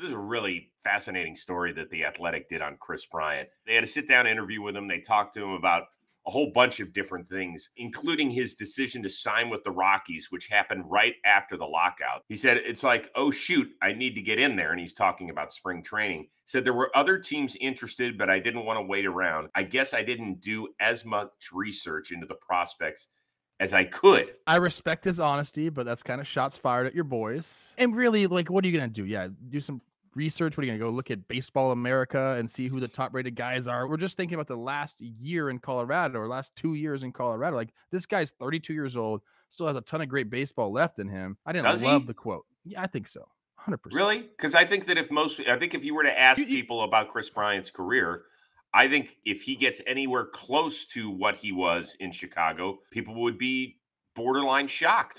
This is a really fascinating story that the Athletic did on Kris Bryant. They had a sit down interview with him. They talked to him about a whole bunch of different things, including his decision to sign with the Rockies, which happened right after the lockout. He said, It's like, oh, shoot, I need to get in there. And he's talking about spring training. Said, There were other teams interested, but I didn't want to wait around. I guess I didn't do as much research into the prospects as I could. I respect his honesty, but that's kind of shots fired at your boys. And really, like, what are you going to do? Yeah, do some research? What are you going to go look at Baseball America and see who the top rated guys are? We're just thinking about the last year in Colorado or last two years in Colorado. Like this guy's 32 years old, still has a ton of great baseball left in him. I didn't Does love he? the quote. Yeah, I think so. 100%. Really? Because I think that if most, I think if you were to ask people about Kris Bryant's career, I think if he gets anywhere close to what he was in Chicago, people would be borderline shocked.